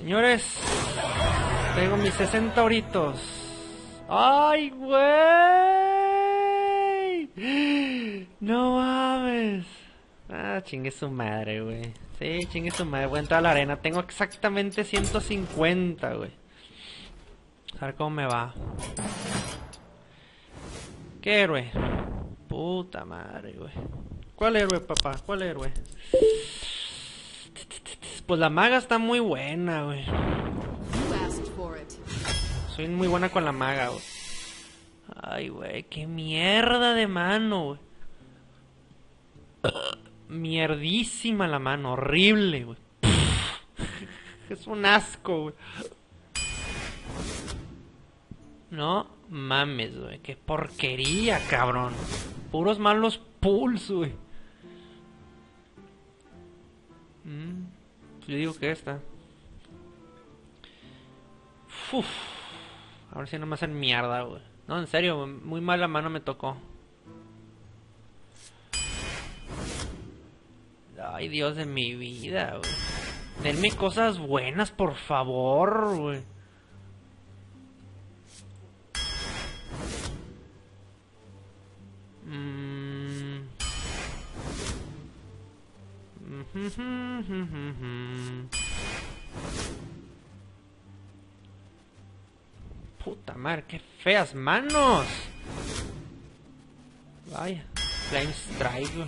Señores, tengo mis 60 horitos. ¡Ay, güey! No mames. Ah, chingue su madre, güey. Sí, chingue su madre. Voy a entrar a la arena. Tengo exactamente 150, güey. A ver cómo me va. ¿Qué héroe? Puta madre, güey. ¿Cuál héroe, papá? ¿Cuál héroe? Pues la maga está muy buena, güey. Soy muy buena con la maga, güey. Ay, güey, qué mierda de mano, güey. Mierdísima la mano, horrible, güey. Es un asco, güey. No mames, güey, qué porquería, cabrón. Puros malos pulls, güey. Mm, yo digo que esta. Uf. Ahora sí no me hacen mierda, güey. No, en serio, muy mala mano me tocó. Ay, Dios de mi vida, güey. Denme cosas buenas, por favor, güey. Mm. Puta madre, qué feas manos. Vaya, Flame Strike.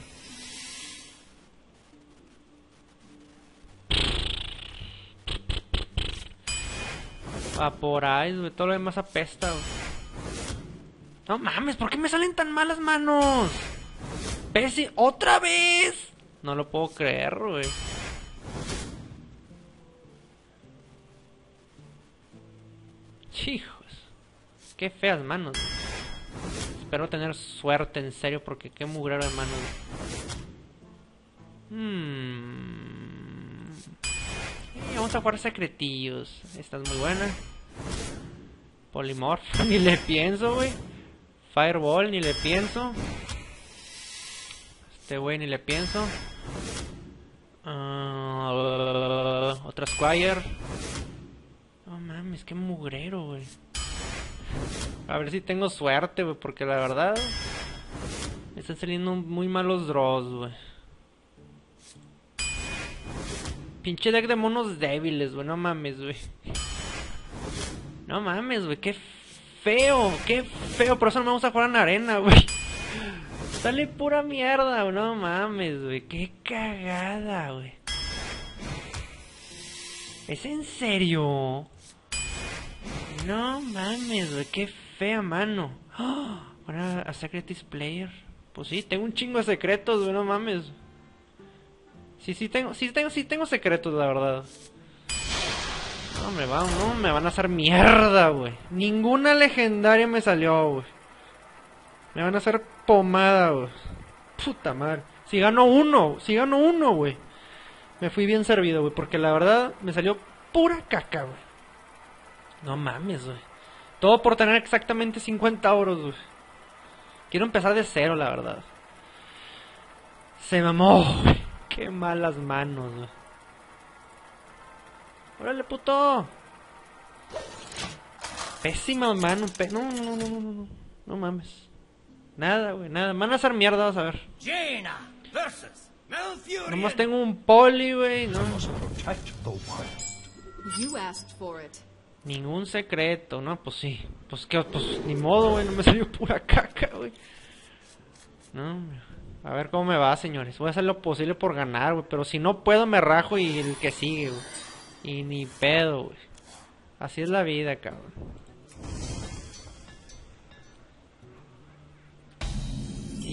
Vaporize, güey, todo lo demás apesta. No mames, ¿por qué me salen tan malas manos? Pesi, otra vez. No lo puedo creer, güey. Hijos. Qué feas manos. Espero tener suerte, en serio, porque qué mugrero de manos. Hmm. Y vamos a jugar secretillos. Esta es muy buena. Polymorph, ni le pienso, güey. Fireball, ni le pienso. Este güey, ni le pienso. Ah, otra Squire. No mames, qué mugrero, güey. A ver si tengo suerte, güey, porque la verdad. Me están saliendo muy malos draws, güey. Pinche deck de monos débiles, güey, no mames, güey. No mames, güey, qué feo, qué feo. Por eso no me gusta jugar en arena, güey. Sale pura mierda, no mames, güey. Qué cagada, güey. ¿Es en serio? No mames, güey, qué fea mano. ¡Ah! Ahora a Secretis Player. Pues sí, tengo un chingo de secretos, güey, no mames. Sí, sí tengo, sí tengo, sí tengo secretos, la verdad. No, hombre, va, no, me van a hacer mierda, güey. Ninguna legendaria me salió, güey. Me van a hacer pomada, güey. Puta madre. Si gano uno, si gano uno, güey. Me fui bien servido, güey, porque la verdad me salió pura caca, güey. No mames, güey. Todo por tener exactamente 50 euros, güey. Quiero empezar de cero, la verdad. Se mamó, güey. Qué malas manos, güey. ¡Órale, puto! Pésima mano, pe- no, no, no, no, no, no, mames. Nada, güey, nada. Me van a hacer mierda, vas a ver. Jaina versus. Nomás tengo un poli, güey, no. You asked for it. Ningún secreto, ¿no? Pues sí. Pues que, pues ni modo, güey, no me salió pura caca, güey. No, a ver cómo me va, señores. Voy a hacer lo posible por ganar, güey. Pero si no puedo, me rajo y el que sigue, güey. Y ni pedo, güey. Así es la vida, cabrón.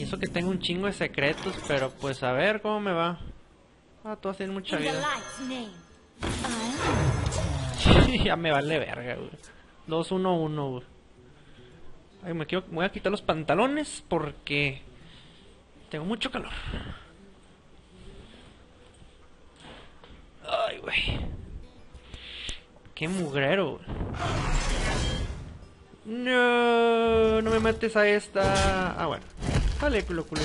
Eso que tengo un chingo de secretos, pero pues a ver cómo me va. Ah, todos tienen mucha vida. ya me vale verga, güey. 2-1-1, güey. Ay, me, quiero, me voy a quitar los pantalones porque tengo mucho calor. Ay, güey. Qué mugrero, güey. No, no me mates a esta. Ah, bueno. Dale, culo, culo.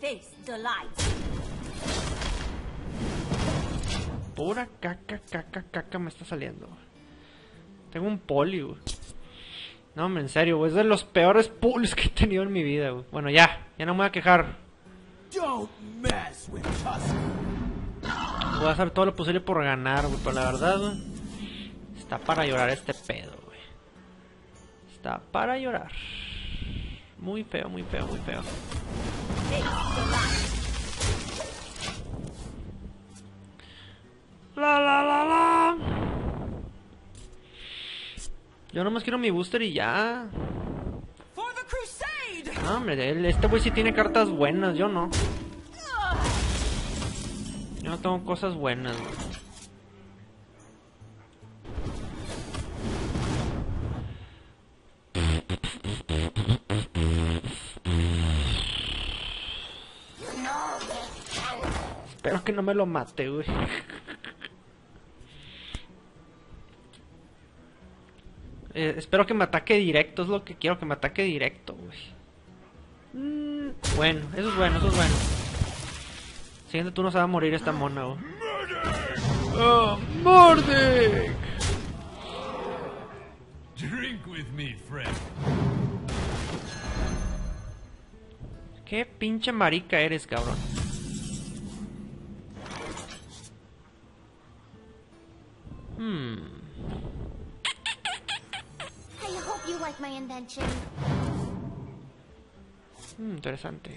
Face the light. Pura caca, caca, caca me está saliendo. Tengo un poli, güey. No, hombre, en serio, güey. Es de los peores pools que he tenido en mi vida, güey. Bueno, ya. Ya no me voy a quejar. Don't mess with Tusk. Voy a hacer todo lo posible por ganar, güey. Pero la verdad, güey, está para llorar este pedo. Está para llorar. Muy feo, muy feo, muy feo. La la la la. Yo nomás quiero mi booster y ya. No, hombre, este güey sí tiene cartas buenas, yo no. Yo no tengo cosas buenas, güey. Que no me lo mate, güey. Eh, espero que me ataque directo, es lo que quiero, que me ataque directo, güey. Mm, bueno, eso es bueno, eso es bueno. Siguiente turno se va a morir esta mona, güey. ¡Oh, Mordek! Drink with me, friend. Qué pinche marica eres, cabrón. Hmm. I hope you like my invention. Mm, interesante.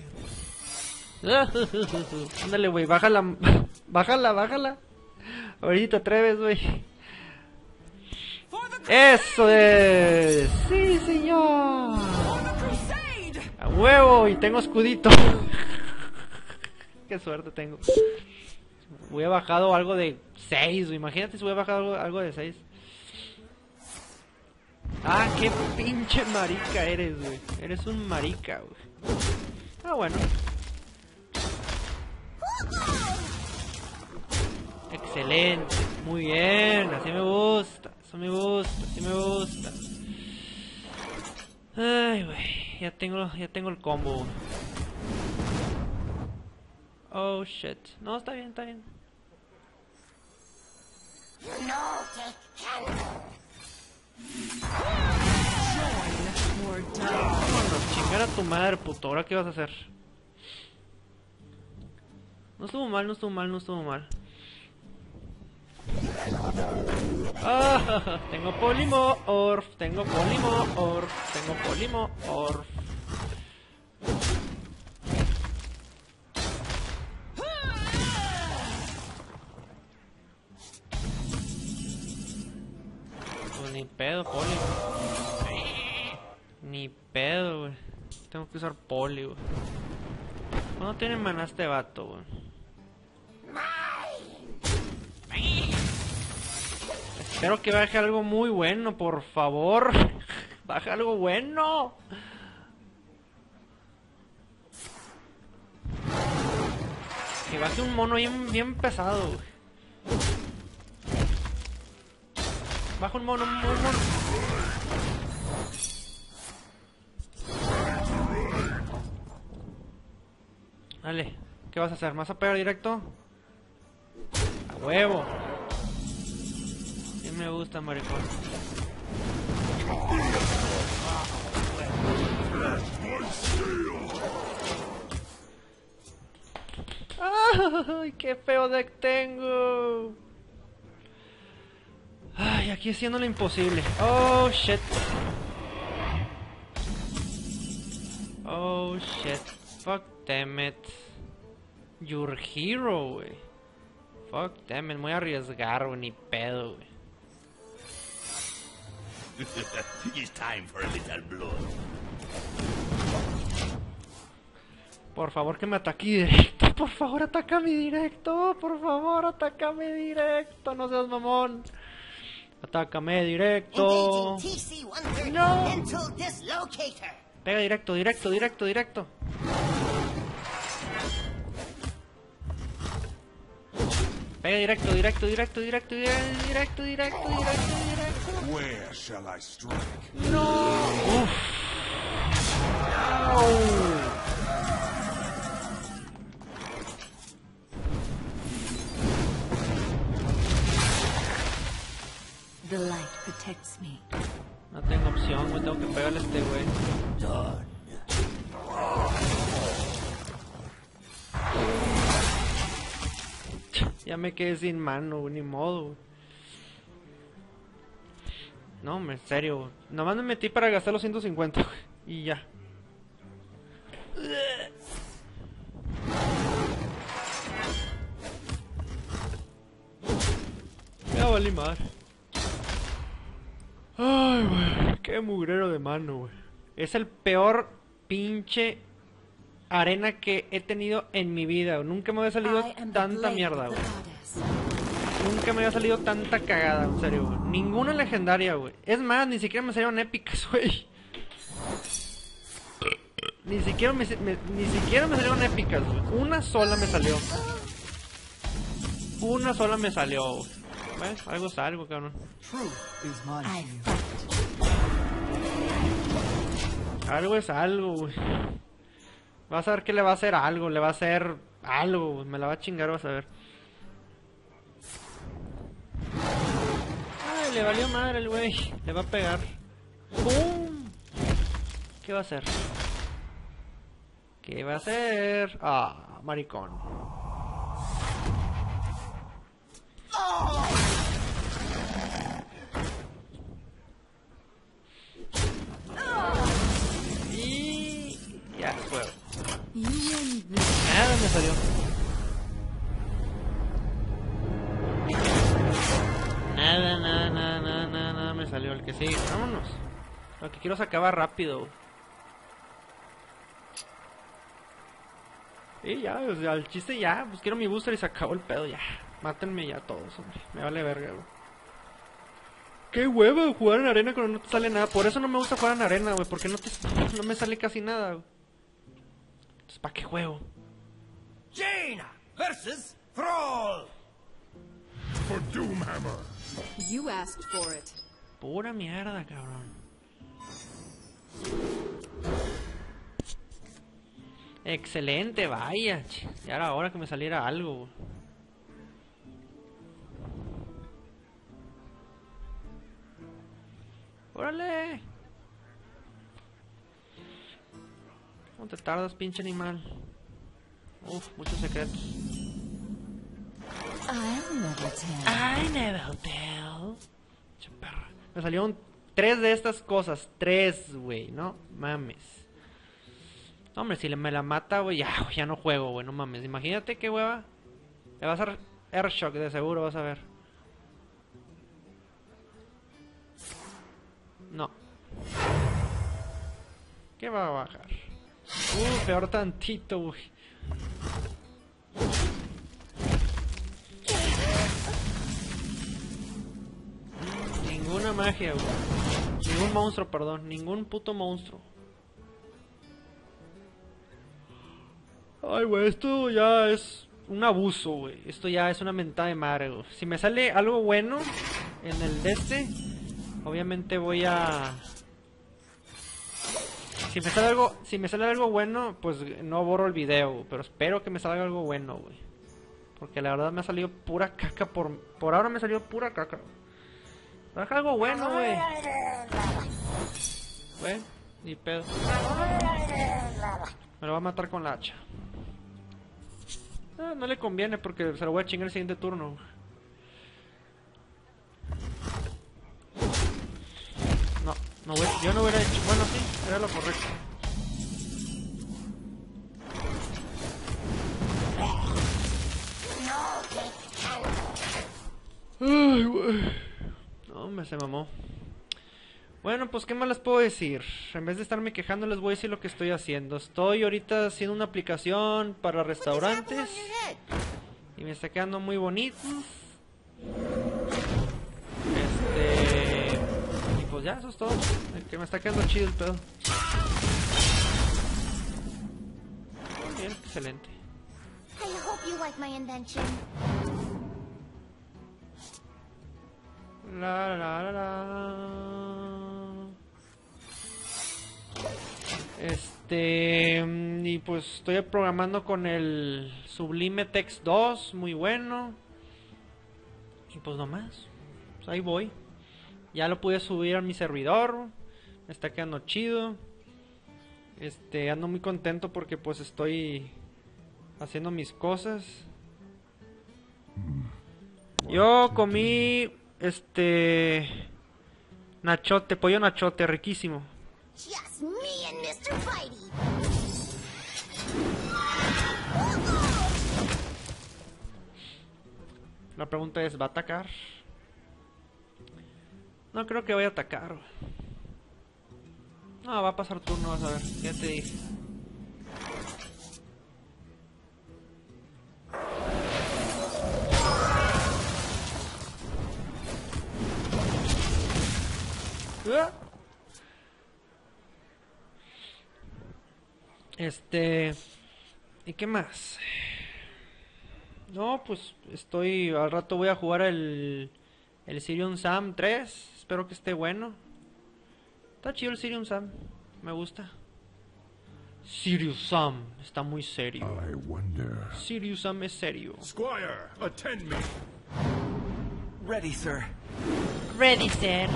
Ándale, güey, bájala. Bájala, bájala. A ver si te atreves, güey. ¡Eso es! ¡Sí, señor! ¡A huevo! Y tengo escudito. Qué suerte tengo. Hubiera bajado algo de 6, imagínate si hubiera bajado algo, de 6. Ah, qué pinche marica eres, güey. Eres un marica, güey. Ah, bueno. Excelente. Muy bien. Así me gusta. Eso me gusta. Así me gusta. Ay, güey. Ya tengo, ya tengo el combo. Oh, shit. No, está bien, está bien. Vámonos, chingar a tu madre, puto. ¿Ahora qué vas a hacer? No estuvo mal, no estuvo mal, no estuvo mal. Ah, tengo Polimorph, tengo Polimorph, tengo Polimorph. Pues pedo, Poli. Ni pedo, güey. Tengo que usar Poli, güey. ¿Cuándo tiene maná este vato, güey? Espero que baje algo muy bueno, por favor. Baja algo bueno. Que baje un mono bien, bien pesado, güey. Baja un mono, un mono. Dale, ¿qué vas a hacer? ¿Me vas a pegar directo? A huevo. Sí me gusta, maricón. ¡Ay, qué feo deck tengo! Ay, aquí haciendo lo imposible. Oh, shit. Oh, shit. Fuck damn it. Your hero, güey. Fuck damn it. A arriesgar, güey. Ni pedo, güey. it's time for a little blood. Por favor, que me ataque directo. Por favor, atácame directo. Por favor, atácame directo. No seas mamón. Atácame directo. No. Pega directo, directo, directo, directo. Pega directo, directo, directo, directo, directo, directo, directo, directo. Where shall I strike? No. No. Au. protects me. No tengo opción, güey. Tengo que pegarle a este güey. Ya me quedé sin mano, ni modo. No, en serio. Nomás me metí para gastar los 150, güey. Y ya. Ya valí madre. Ay, güey. Qué mugrero de mano, güey. Es el peor pinche arena que he tenido en mi vida. Nunca me había salido tanta mierda, güey. Nunca me había salido tanta cagada, en serio, güey. Ninguna legendaria, güey. Es más, ni siquiera me salieron épicas, güey. Ni siquiera me, me- ni siquiera me salieron épicas, güey. Una sola me salió. Una sola me salió, güey. Bueno, algo es algo, cabrón. Algo es algo, güey. Vas a ver que le va a hacer algo, le va a hacer algo, güey. Me la va a chingar, vas a ver. Ay, le valió madre el güey. Le va a pegar. ¡Pum! ¿Qué va a hacer? ¿Qué va a hacer? Ah, maricón. Nada me salió. Nada, nada, nada, nada, nada, nada me salió. El que sigue. Vámonos. Lo que quiero es acabar rápido. Y ya, o sea, el chiste ya. Pues quiero mi booster y se acabó el pedo ya. Mátenme ya todos, hombre. Me vale verga, güey. Qué huevo jugar en arena cuando no te sale nada. Por eso no me gusta jugar en arena, güey. Porque no, te, no me sale casi nada, güey. Entonces, ¿para qué juego? Jaina versus Thrall. For Doomhammer. You asked for it. Pura mierda, cabrón. Excelente, vaya. Ya era hora que me saliera algo. ¡Órale! ¿Cómo te tardas, pinche animal? Uf, muchos secretos. I'll never tell. I never tell. Perra. Me salieron tres de estas cosas. Tres, güey, no mames. No, hombre, si le- me la mata, güey, ya, güey, ya no juego, güey, no mames. Imagínate qué hueva. Le vas a Airshock, de seguro, vas a ver. No. ¿Qué va a bajar? Uh, peor tantito, güey. Ninguna magia, güey. Ningún monstruo, perdón. Ningún puto monstruo. Ay, güey, esto ya es un abuso, güey. Esto ya es una mentada de madre, güey. Si me sale algo bueno en el de este, obviamente voy a... Si me sale algo, si me sale algo bueno, pues no borro el video, pero espero que me salga algo bueno, güey. Porque la verdad me ha salido pura caca por por ahora me ha salido pura caca. Deja algo bueno, güey. Güey, ni pedo. Me lo va a matar con la hacha. Ah, no le conviene porque se lo voy a chingar el siguiente turno. No, yo no hubiera hecho. Bueno, sí, era lo correcto. Ay, güey. No, me se mamó. Bueno, pues qué más les puedo decir. En vez de estarme quejando, les voy a decir lo que estoy haciendo. Estoy ahorita haciendo una aplicación para restaurantes y me está quedando muy bonito. Este. Pues ya, eso es todo. El que me está quedando chido el pedo. Muy bien, excelente. I hope you like my invention. La la la la. Este. mm, Y pues estoy programando con el Sublime Text 2, muy bueno. Y pues nomás. Pues ahí voy. Ya lo pude subir a mi servidor. Me está quedando chido. Este, ando muy contento porque pues estoy haciendo mis cosas. Yo comí este nachote, pollo nachote, riquísimo. Just me and Mr. Bitey. La pregunta es, ¿va a atacar? No creo que vaya a atacar. No, va a pasar turno, vas a ver. Ya te dije. Ah. Este... ¿Y qué más? No, pues estoy. Al rato voy a jugar el. El Sirium Sam 3. Espero que esté bueno. Está chido el Sirium Sam. Me gusta. Sirius Sam. Está muy serio. I wonder. Sirius Sam es serio. Squire, attend me. Ready, sir. Ready, sir.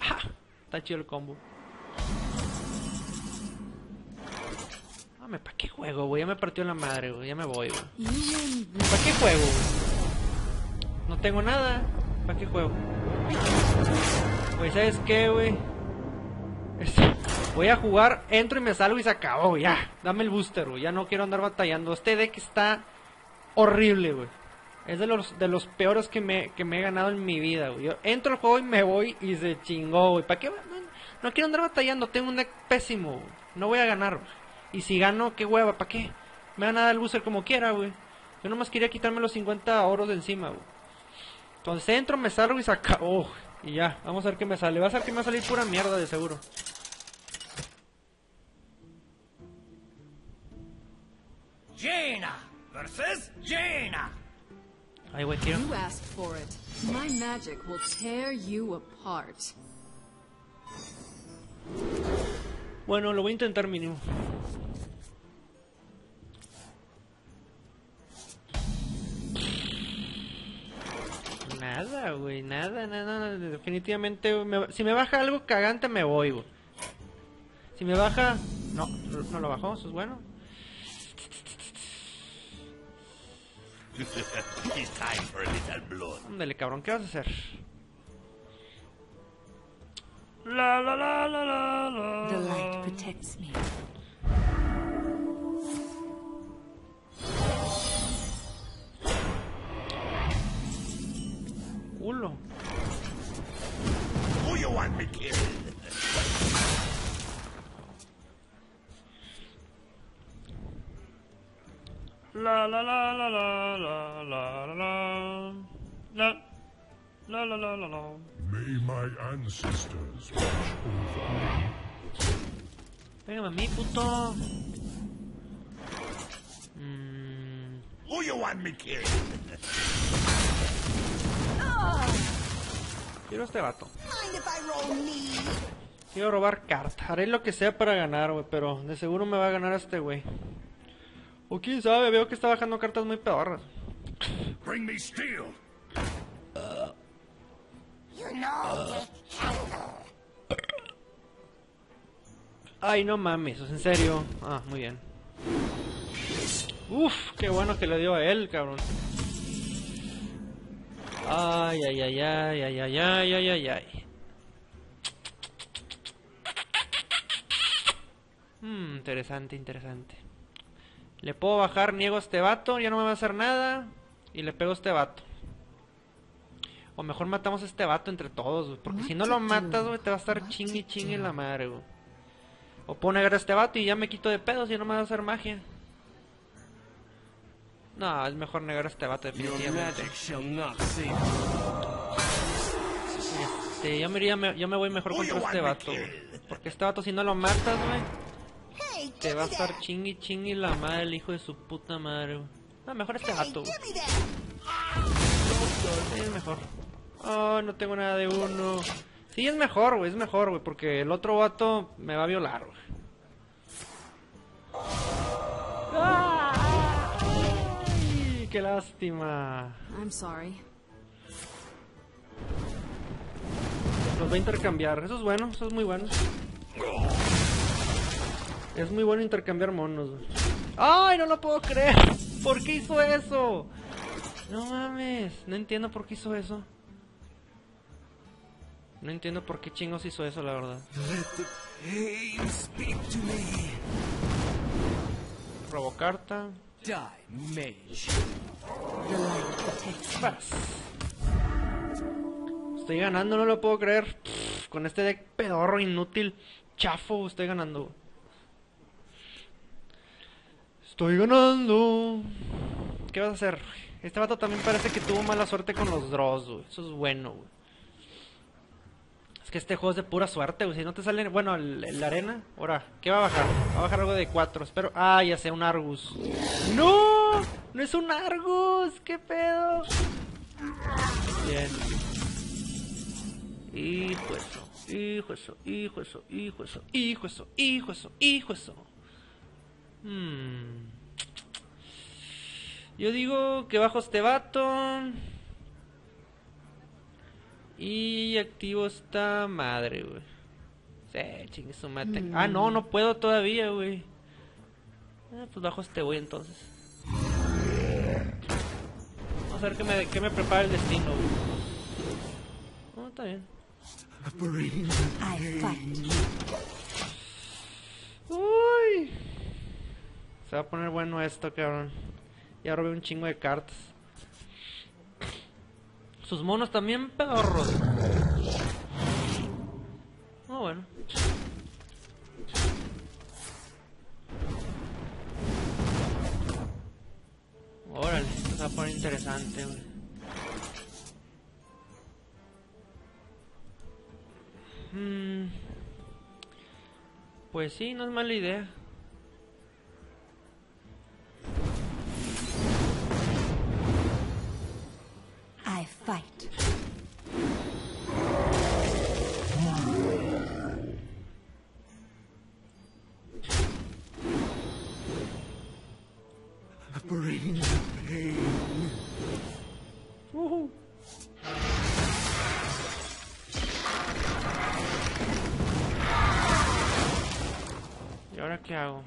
Ja, Está chido el combo. Dame, ¿para qué juego, güey? Ya me partió la madre, güey. Ya me voy, güey. ¿Para qué juego? güey? No tengo nada. ¿Para qué juego? Pues, ¿sabes qué, güey? Este, voy a jugar, entro y me salgo y se acabó, ya. Dame el booster, güey. Ya no quiero andar batallando. Este deck está horrible, güey. Es de los, de los peores que me, que me he ganado en mi vida, güey. Entro al juego y me voy y se chingó, güey. ¿Para qué? No, no quiero andar batallando. Tengo un deck pésimo, güey. No voy a ganar, güey. Y si gano, qué hueva, ¿para qué? Me van a dar el booster como quiera, güey. Yo nomás quería quitarme los 50 oros de encima, güey. Entonces entro, me salgo y se acabó. güey. Y ya, vamos a ver qué me sale. Va a ser que me va a salir pura mierda, de seguro. Jaina versus Jaina. Ay, güey, tío. You asked for it. My magic will tear you apart. Bueno, lo voy a intentar mínimo. Nada, güey, nada, nada, nada, definitivamente, güey, me- si me baja algo cagante me voy, güey. Si me baja, no, no, lo bajó, eso es bueno. Ándale, cabrón, ¿qué vas a hacer? La la la la la la. The light protects me. La la la la la la la la la la la la la la la May my ancestors watch over me. Pégame a mí, puto. Mm, Who you want me killed? quiero a este vato. Mind if I roll me? Quiero robar carta. Haré lo que sea para ganar, güey, pero de seguro me va a ganar este güey. O quién sabe, veo que está bajando cartas muy pedorras. Bring me steel. You know. Ay, no mames, ¿es en serio? Ah, muy bien. Uf, qué bueno que le dio a él, cabrón. Ay, ay, ay, ay, ay, ay, ay, ay, ay, ay. Hmm, interesante, interesante. Le puedo bajar, niego a este vato, ya no me va a hacer nada. Y le pego a este vato. O mejor matamos a este vato entre todos, güey, Porque si no lo matas, güey, te va a estar chingue chingue la madre, güey. O puedo negar a este vato y ya me quito de pedos y ya no me va a hacer magia. No, es mejor negar a este vato definitivamente. Este, yo me, iría me- yo me voy mejor contra este vato. güey. Porque este vato si no lo matas, güey, te va a estar chingui chingui la madre, el hijo de su puta madre, güey. No, mejor este güey. Sí, es mejor. Oh, no tengo nada de uno. Sí, es mejor, güey, es mejor, güey, porque el otro vato me va a violar, güey. ¡Ay! ¡Qué lástima! I'm sorry. Los va a intercambiar. Eso es bueno, eso es muy bueno. Es muy bueno intercambiar monos. güey. ¡Ay, no lo puedo creer! ¿Por qué hizo eso? No mames, no entiendo por qué hizo eso. No entiendo por qué chingos hizo eso, la verdad. Me. Robocarta. Die, mage. Estoy ganando, no lo puedo creer. Pff, con este deck pedorro, inútil, chafo, estoy ganando. Estoy ganando. ¿Qué vas a hacer? Este vato también parece que tuvo mala suerte con los draws, güey. Eso es bueno, güey. Es que este juego es de pura suerte, güey. Si no te sale, bueno, el arena. Ahora, ¿qué va a bajar? Va a bajar algo de 4. Espero. Ah, ya sé, un Argus. ¡No! ¡No es un Argus! ¿Qué pedo? Bien. Hijo eso, hijo eso, hijo eso, hijo eso, hijo eso, hijo eso, hijo eso. Hmm. Yo digo que bajo este vato. Y activo esta madre, güey. Sí, chingue su madre. Ah, no, no puedo todavía, güey. Ah, pues bajo este güey entonces. Vamos a ver qué me, qué me prepara el destino, güey. No, está bien. I fight. Uy. Se va a poner bueno esto, cabrón. Ya robé un chingo de cartas. Sus monos también pedorros. Oh, bueno. Órale, se va a poner interesante, güey. Mm. Pues sí, no es mala idea. Fight. Bring the pain. Ujú. ¿Y ahora qué hago?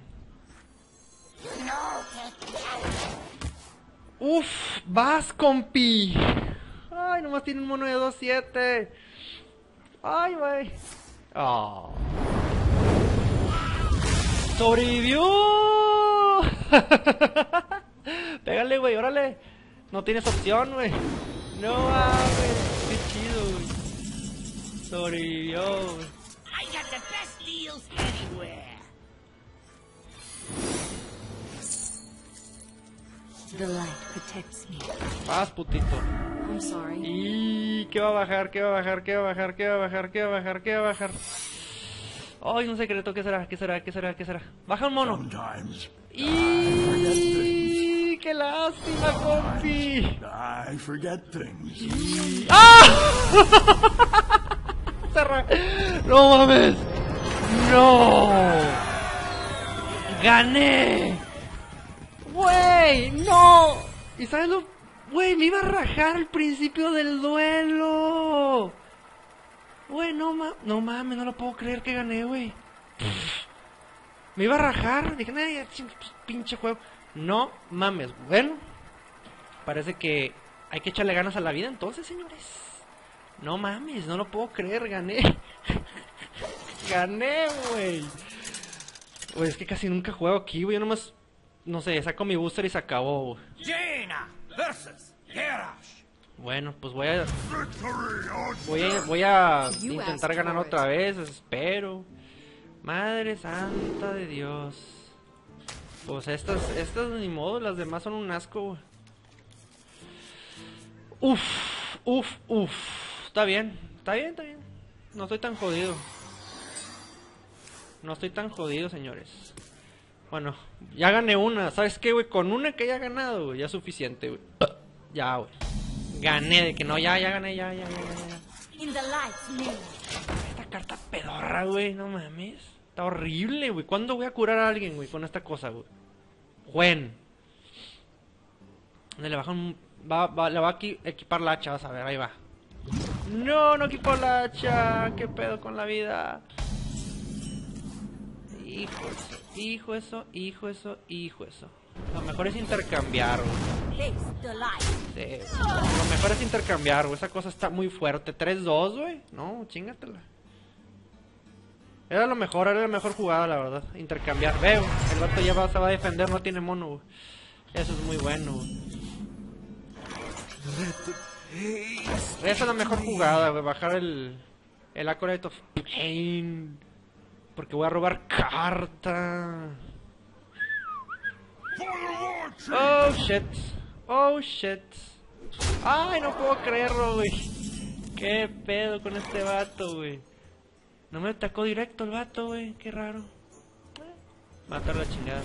Uf, vas, compi. Ay, nomás tiene un mono de 2-7. Ay, güey. Oh. ¡Sobrevivió! Pégale, güey, órale. No tienes opción, güey. No mames, qué chido, güey. Sobrevivió, güey. I got the best deals anywhere. The light protects me. Vas, putito. I'm sorry. ¿Y qué va a bajar? ¿Qué va a bajar? ¿Qué va a bajar? ¿Qué va a bajar? ¿Qué va a bajar? ¿Qué va a bajar? Ay, un secreto. ¿Qué será? ¿Qué será? ¿Qué será? ¿Qué será? Baja un mono. Sometimes ¡Y qué lástima, compi! I forget things. Cerra- ¡No mames! ¡No! ¡Gané! ¡Güey! ¡No! ¿Y sabes lo...? ¡Güey! Me iba a rajar al principio del duelo. Güey, no mames, no mames, no lo puedo creer que gané, güey. Me iba a rajar, dije, "Nah, ya, pues, pinche juego. No mames, bueno. Parece que hay que echarle ganas a la vida entonces, señores. No mames, no lo puedo creer, gané. gané, güey. Güey, es que casi nunca juego aquí, güey. Yo nomás, no sé, saco mi booster y se acabó. Jaina versus Gerash. Bueno, pues voy a, voy a, voy a intentar ganar otra vez, espero. Madre santa de Dios. Pues estas, estas ni modo, las demás son un asco. Uf, uf, uf. Está bien, está bien, está bien. No estoy tan jodido. No estoy tan jodido, señores. Bueno, ya gané una. ¿Sabes qué, güey? Con una que haya ganado, güey, ya es suficiente, güey. Ya, güey. Gané, de que no, ya, ya gané, ya, ya, ya, ya. In the light's name. Esta carta pedorra, güey, no mames. Está horrible, güey. ¿Cuándo voy a curar a alguien, güey, con esta cosa, güey? Gwen. Le bajan un... Va, va, le va a equi- equipar la hacha, vas a ver, ahí va. No, no equipo la hacha. ¿Qué pedo con la vida? Hijo eso, hijo eso, hijo eso, hijo eso. Lo mejor es intercambiar, güey. Sí, lo mejor es intercambiar, güey. Esa cosa está muy fuerte. 3-2, güey. No, chingatela. Era lo mejor, era la mejor jugada, la verdad. Intercambiar. Veo, el vato ya va, se va a defender, no tiene mono, güey. Eso es muy bueno, güey. Esa es la mejor jugada, güey. Bajar el, el Accurate of Pain. Porque voy a robar carta. Oh shit. Oh shit. Ay, no puedo creerlo, güey. Qué pedo con este vato, güey. No me atacó directo el vato, güey. Qué raro. Matar la chingada.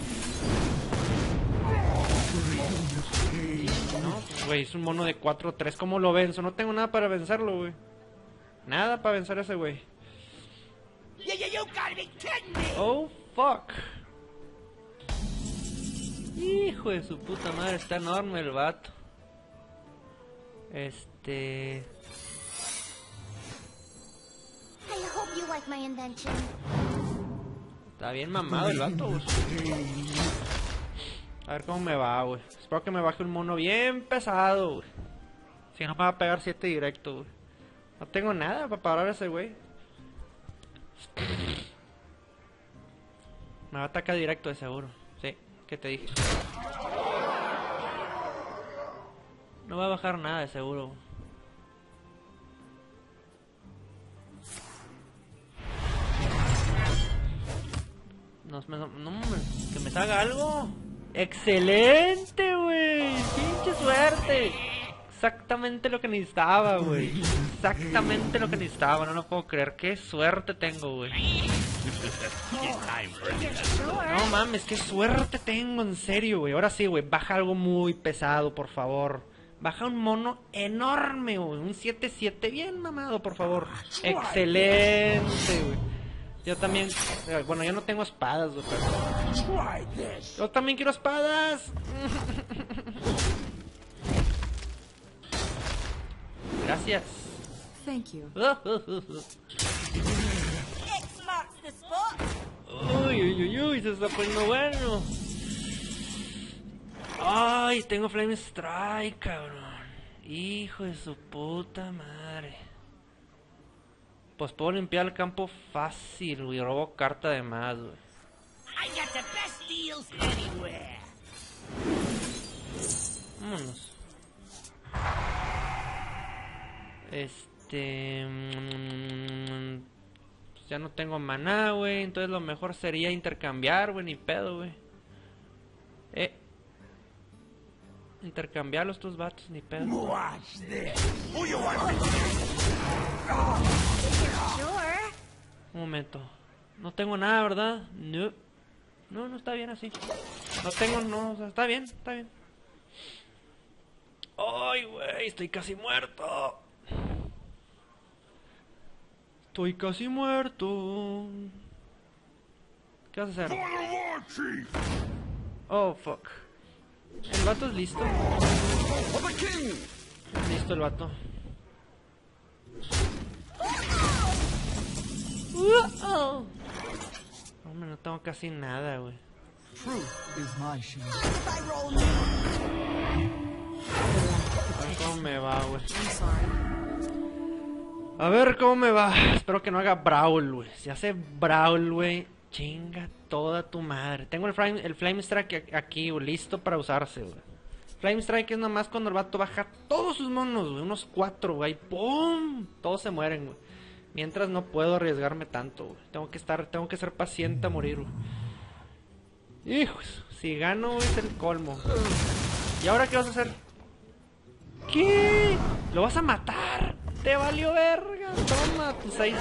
No, pues, güey, es un mono de 4-3. ¿Cómo lo venzo? No tengo nada para vencerlo, güey. Nada para vencer a ese güey. You, you, you gotta be kidding me! Oh, fuck. Hijo de su puta madre, está enorme el vato. Este... I hope you like my invention. Está bien mamado el vato, güey. A ver cómo me va, güey. Espero que me baje un mono bien pesado, güey. Si no me va a pegar 7 directo, güey. No tengo nada para parar a ese güey. Me va a atacar directo de seguro. Sí, ¿qué te dije? No va a bajar nada de seguro. No, no, no, que me salga algo. Excelente, güey. Pinche suerte. Exactamente lo que necesitaba, güey. Exactamente lo que necesitaba. No lo puedo creer. Qué suerte tengo, güey. No mames, qué suerte tengo, en serio, güey. Ahora sí, güey. Baja algo muy pesado, por favor. Baja un mono enorme, güey. Un 7-7 bien mamado, por favor. Excelente, güey. Yo también. eh, Bueno, yo no tengo espadas, güey. pero- Yo también quiero espadas. Gracias. Thank you. X marks the spot! Uy, uy, uy, uy, se está poniendo bueno. Ay, tengo Flame Strike, cabrón. Hijo de su puta madre. Pues puedo limpiar el campo fácil, güey. Robo carta de más, güey. I got the best deals anywhere! Vámonos. Este. mm, ya no tengo maná, güey. Entonces lo mejor sería intercambiar, güey. Ni pedo, güey. Eh. Intercambiar los dos vatos, ni pedo. Un momento. No tengo nada, ¿verdad? No. No, no está bien así. No tengo, no, o sea, está bien, está bien. Ay, güey, estoy casi muerto. Estoy casi muerto. ¿Qué vas a hacer? Oh, fuck. El vato es listo. Listo el vato. Hombre, no tengo casi nada, güey. Cómo me va, güey. A ver cómo me va. Espero que no haga Brawl, güey. Si hace Brawl, güey, chinga toda tu madre. Tengo el Flame, el flame Strike aquí, güey, listo para usarse, güey. Flame Strike es nomás cuando el vato baja todos sus monos, güey. Unos cuatro, güey. ¡Pum! Todos se mueren, güey. Mientras no puedo arriesgarme tanto, güey. Tengo que estar, tengo que ser paciente a morir, güey. Hijos, si gano, es el colmo. ¿Y ahora qué vas a hacer? ¿Qué? ¿Lo vas a matar? Te valió verga. Toma tus seis.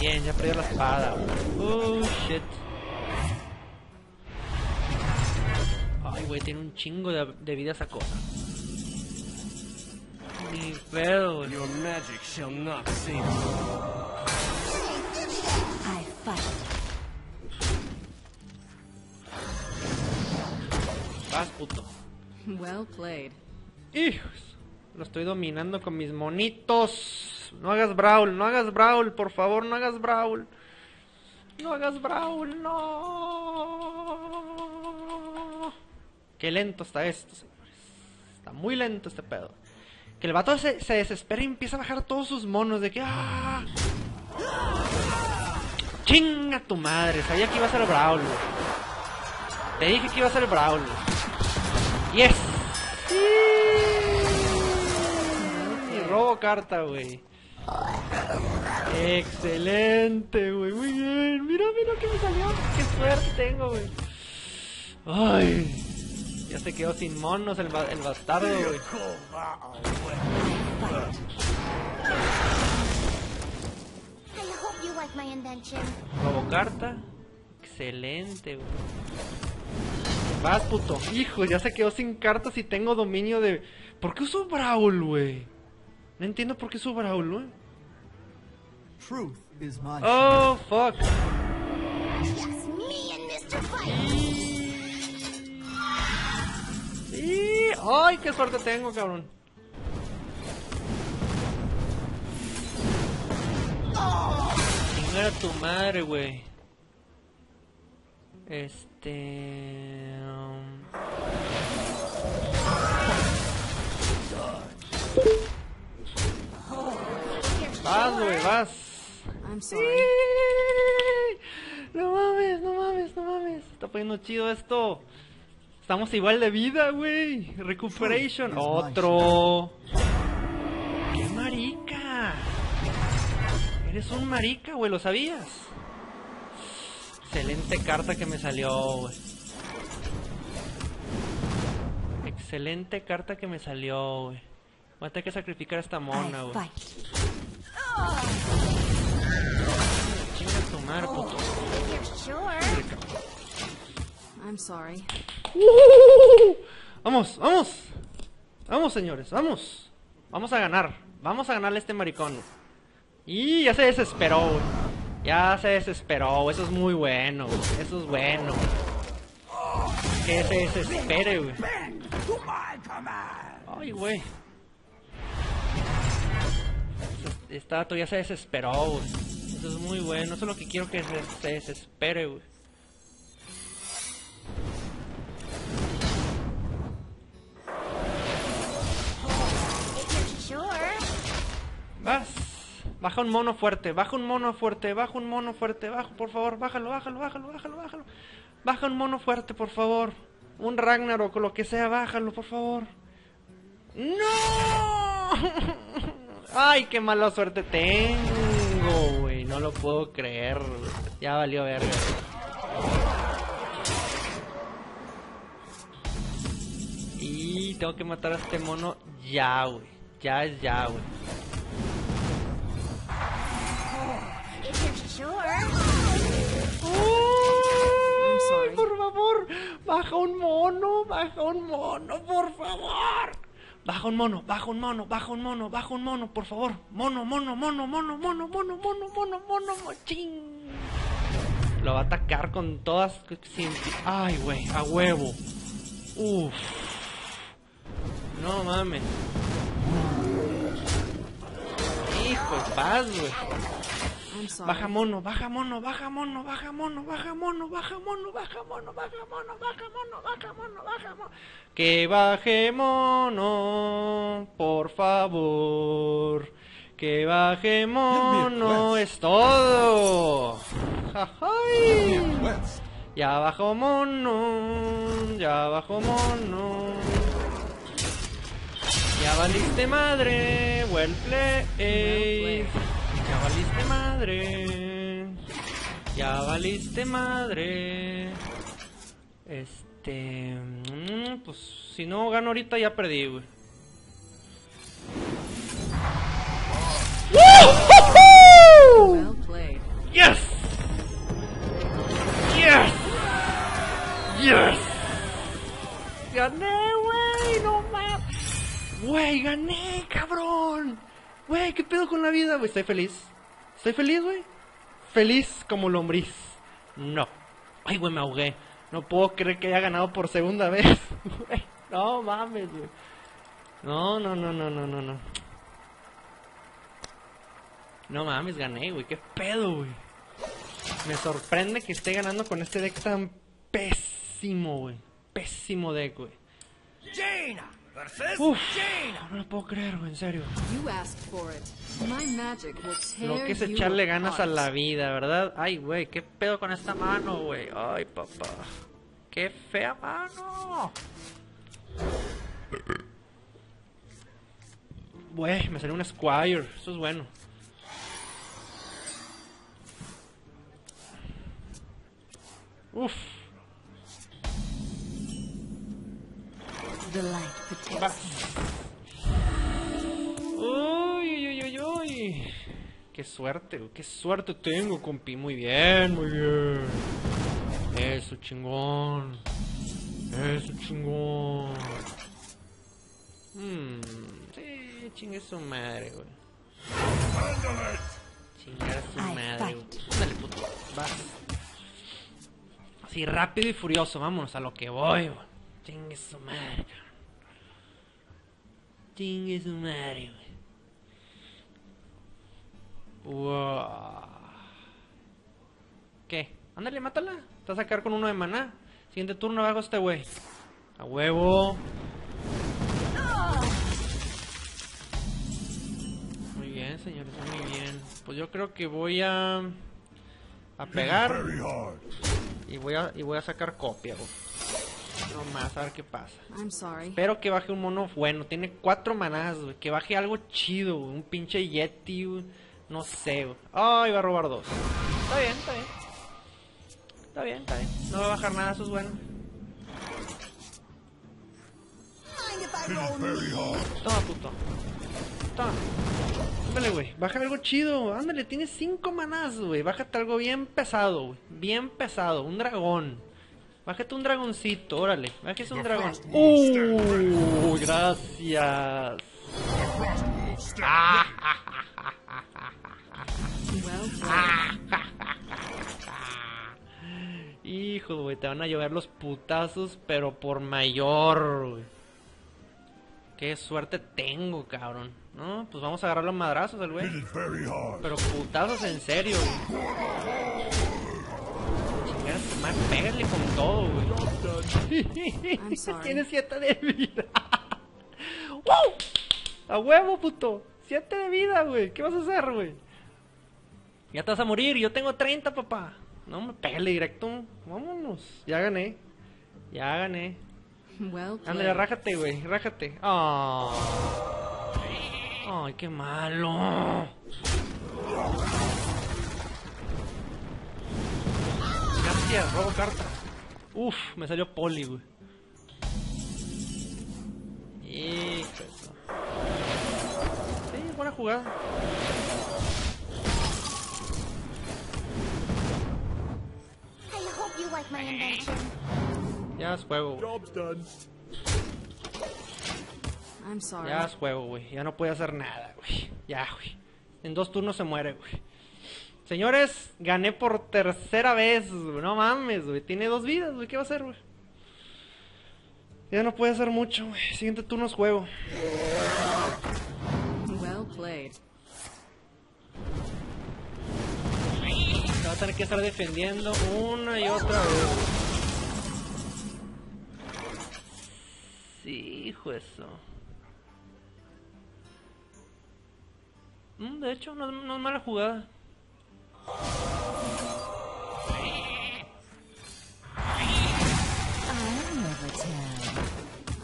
Bien, ya perdió la espada. Oh, shit. Ay, güey, tiene un chingo de, de vida esa cosa. Ni pedo, güey. Your magic shall not save you. I fight. Vas, puto. Well played. Hijos. Lo estoy dominando con mis monitos. No hagas brawl, no hagas brawl, por favor, no hagas brawl. No hagas brawl, no. Qué lento está esto, señores. Está muy lento este pedo. Que el vato se, se desespera y empieza a bajar todos sus monos de que... ¡ah! Chinga tu madre, sabía que iba a ser Brawl. Te dije que iba a ser Brawl. Yes. Sí. Carta, güey. Excelente, güey. Muy bien. Mira, mira que me salió. Qué suerte tengo, güey. Ay. Ya se quedó sin monos el, ba- el bastardo, güey. Carta. Excelente, güey. Vas, puto. Hijo, ya se quedó sin cartas y tengo dominio de. ¿Por qué uso Brawl, güey? No entiendo por qué uso Brawl, güey. Truth is my Oh, fuck. Yes, me and Mr. Fight. Sí. Ay, qué suerte tengo, cabrón. Chingar a tu madre, güey. Este. um, Vas, güey, vas. I'm sorry. No mames, no mames, no mames. Está poniendo chido esto. Estamos igual de vida, güey. Recuperation. Otro. ¡Qué marica! Eres un marica, güey, ¿lo sabías? Excelente carta que me salió, güey. Excelente carta que me salió, güey. Voy a tener que sacrificar a esta mona, güey. Vamos, vamos. Vamos, señores, vamos. Vamos a ganar. Vamos a ganarle a este maricón. Y ya se desesperó, güey. Ya se desesperó. Eso es muy bueno, güey. Eso es bueno. Que se desespere, güey. Ay, güey. Este dato ya se desesperó, güey. Eso es muy bueno. Eso es lo que quiero que se, se desespere, güey. Vas. Baja un mono fuerte, baja un mono fuerte, baja un mono fuerte, baja, por favor, bájalo, bájalo, bájalo, bájalo, bájalo. Baja un mono fuerte, por favor. Un Ragnarok o lo que sea, bájalo, por favor. ¡No! Ay, qué mala suerte tengo, güey. No lo puedo creer. Ya valió verga. Y tengo que matar a este mono ya, güey. Ya es ya, güey. If you're sure. ¡Ay, sorry. por favor! ¡Baja un mono! ¡Baja un mono, por favor! Baja un mono, baja un mono, baja un mono, baja un mono, por favor. Mono, mono, mono, mono, mono, mono, mono, mono, mono, mochín. Lo va a atacar con todas. sin- Ay, güey, a huevo. Uf. No mames. Hijo, paz, güey. Baja mono, baja mono, baja mono, baja mono, baja mono, baja mono, baja mono, baja mono, baja mono, baja mono, baja mono. Que baje mono, por favor. Que baje mono, es todo. Ya bajó mono, ya bajó mono. Ya valiste madre, well play. Valiste madre. Ya valiste madre. Este. mm, Pues si no gano ahorita ya perdí, güey. Played. Yes! Yes! Yes! Gané, güey, no mames. Güey, gané, cabrón. Güey, ¿qué pedo con la vida, güey? Estoy feliz. Estoy feliz, güey. Feliz como lombriz. No. Ay, güey, me ahogué. No puedo creer que haya ganado por segunda vez. No mames, güey. No, no, no, no, no, no, no. No mames, gané, güey. ¿Qué pedo, güey? Me sorprende que esté ganando con este deck tan pésimo, güey. Pésimo deck, güey. Versus Uf, no lo puedo creer, en serio. You asked for it. My magic will tear Lo que es echarle ganas a la vida, ¿verdad? Ay, güey, ¿qué pedo con esta mano, güey? Ay, papá. ¡Qué fea mano! Güey, me salió un Squire. Eso es bueno. Uf. The light protects Va. Uy, uy, uy, uy. Qué suerte, qué suerte tengo, compi. Muy bien, muy bien. Eso, chingón. Eso, chingón. Hmm, sí, chingue su madre, güey. Chingar su madre, güey. Dale, puto. Vas. Así rápido y furioso, vámonos a lo que voy, güey. Chingue su madre, cabrón. Chingue su madre, güey. Wow. ¿Qué? Ándale, mátala. Te vas a quedar con uno de maná. Siguiente turno abajo este güey. A huevo. Muy bien, señores, muy bien. Pues yo creo que voy a a pegar y voy a y voy a sacar copia, güey. No más, a ver qué pasa. I'm sorry. Espero que baje un mono bueno. Tiene cuatro manás, güey. Que baje algo chido, güey. Un pinche Yeti, güey. No sé, güey. Ay, va a robar dos. Está bien, está bien. Está bien, está bien. No va a bajar nada, eso es bueno. Toma, puto. Toma. Ándale, güey. Bájame algo chido. Ándale, tienes cinco manás, güey. Bájate algo bien pesado, güey. Bien pesado. Un dragón. Bájate un dragoncito, órale. Bájate un dragón. ¡Uh! Gracias. Hijo, güey, te van a llover los putazos, pero por mayor, güey. Qué suerte tengo, cabrón. No, pues vamos a agarrar los madrazos al güey. Pero putazos en serio, güey. Pégale con todo, güey. I'm sorry. Tiene siete de vida. ¡Wow! A huevo, puto. Siete de vida, güey. ¿Qué vas a hacer, güey? Ya te vas a morir. Yo tengo 30, papá. No, me pégale directo. Vámonos. Ya gané. Ya gané. Well Ándale, rájate, güey. Rájate. Ah. Ay, qué malo. Gracias, robo carta. Uf, me salió poli, güey. Su- Sí, buena jugada. Ya es juego, güey. Ya es juego, güey. Ya no puede hacer nada, güey. Ya, güey. En dos turnos se muere, güey. Señores, gané por tercera vez, güey. No mames, güey. Tiene dos vidas, güey. ¿Qué va a hacer, güey? Ya no puede hacer mucho, güey. Siguiente turno es juego. Well played. Se va a tener que estar defendiendo una y otra vez. Sí, hijo eso. Mm, de hecho, no, no es mala jugada.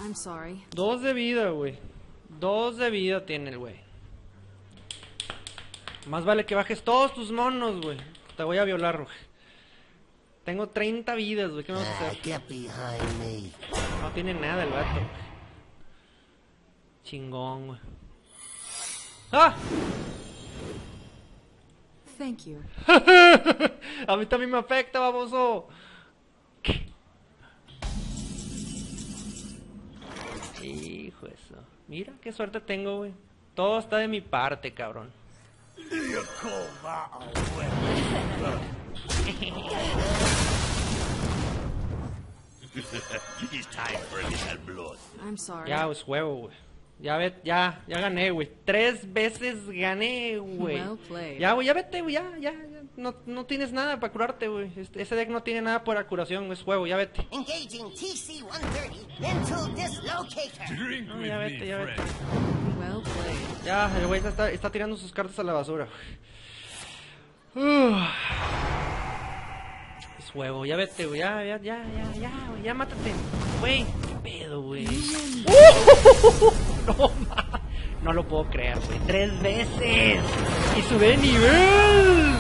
I'm sorry. Dos de vida, güey. Dos de vida tiene el güey. Más vale que bajes todos tus monos, güey. Te voy a violar, güey. Tengo 30 vidas, güey. ¿Qué me vas a hacer? No tiene nada el vato. güey. Chingón, güey. ¡Ah! Thank you. a mí también me afecta, baboso. Hijo eso. Mira qué suerte tengo, güey. Todo está de mi parte, cabrón. You call that a weapon? It's time for a little blood. I'm sorry. Ya, es huevo, güey. Ya ve, ya, ya gané, güey. Tres veces gané, güey. Well played. Ya, güey, ya vete, güey, ya, ya, ya. No, no tienes nada para curarte, güey. Este- ese deck no tiene nada para curación, es juego, ya vete. Engaging TC-130 into dislocator. Drink No, with ya me, vete, ya vete. Well played. Ya, el güey está, está tirando sus cartas a la basura. Uf. Es juego, ya vete, güey, ya, ya, ya, ya, ya, güey, ya mátate. Güey, qué pedo, güey. No, lo puedo creer, güey. Tres veces. Y sube de nivel.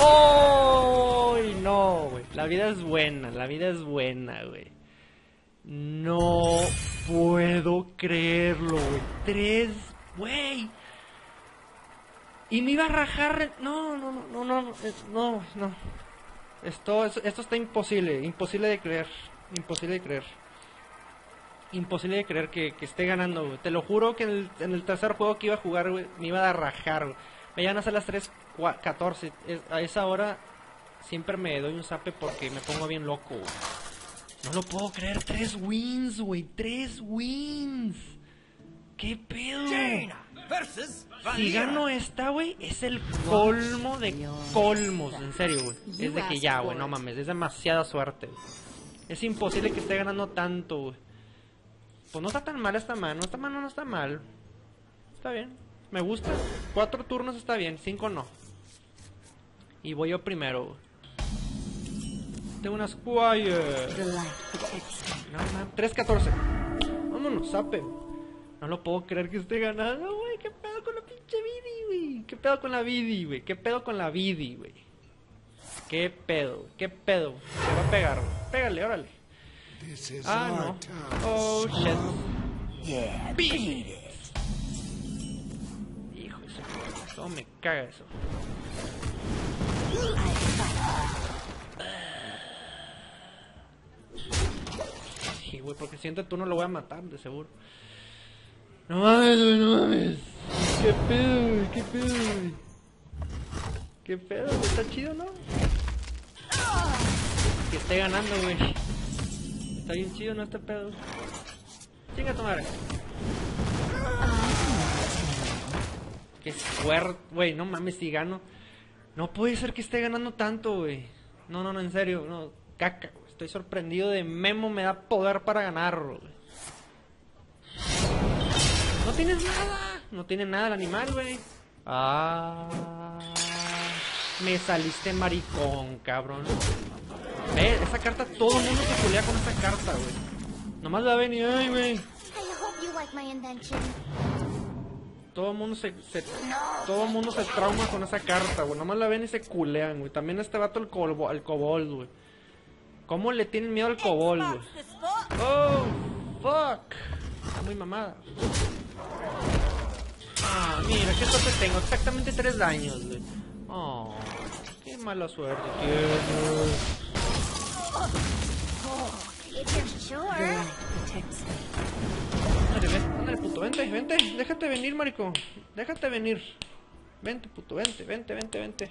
¡Ay, no, güey! La vida es buena, la vida es buena, güey. No puedo creerlo, güey. Tres, güey. Y me iba a rajar. No, no, no, no, no, no, no. Esto, es- esto está imposible, imposible de creer, imposible de creer. Imposible de creer que, que esté ganando, güey. Te lo juro que en el, en el tercer juego que iba a jugar, güey, me iba a rajar, güey. Me iban a ser las 3.14. Es- A esa hora siempre me doy un zape porque me pongo bien loco, güey. No lo puedo creer. Tres wins, güey. Tres wins. ¿Qué pedo? Si gano esta, güey, es el colmo de colmos. En serio, güey. Es de que ya, güey. No mames. Es demasiada suerte. güey. Es imposible que esté ganando tanto, güey. Pues no está tan mal esta mano. Esta mano no está mal. Está bien. Me gusta. Cuatro turnos está bien. Cinco no. Y voy yo primero. Tengo una Squire. No, mames. 3-14. Vámonos, zape. No lo puedo creer que esté ganando, güey. ¿Qué pedo con la pinche Vidi, güey? ¿Qué pedo con la Vidi, güey? ¿Qué pedo con la Vidi, güey? ¿Qué pedo? ¿Qué pedo? Se va a pegar, güey. Pégale, órale. Ah, no. Oh, shit. Yeah, Beat it. Hijo de puta, Cómo me caga eso. Sí, güey, porque siento tú no lo voy a matar, de seguro. No mames, güey, no mames. ¿Qué pedo, güey? ¿Qué pedo, güey? ¿Qué pedo, güey? ¿Está chido, no? Que esté ganando, güey. Está bien chido, ¿no? Este pedo. Chinga tu madre. Qué suerte, güey, no mames, si gano. No puede ser que esté ganando tanto, güey. No, no, no, en serio, no, caca. Estoy sorprendido de Memo me da poder para ganar, güey. No tienes nada, no tiene nada el animal, güey. Ah, me saliste maricón, cabrón. Ve, esa carta, todo el mundo se culea con esa carta, güey. Nomás la ven y, ay, güey. I hope you like my invention. Todo el mundo se, se- todo el mundo se trauma con esa carta, güey. Nomás la ven y se culean, güey. También este vato el, colbo, el kobold, güey. ¿Cómo le tienen miedo al kobold, güey? Oh, fuck. Está muy mamada. Ah, mira, qué suerte tengo. Exactamente tres daños, güey. Oh, qué mala suerte tienes. Ándale, ándale, puto, vente, vente, déjate venir, marico. Déjate venir. Vente, puto, vente, vente, vente, vente.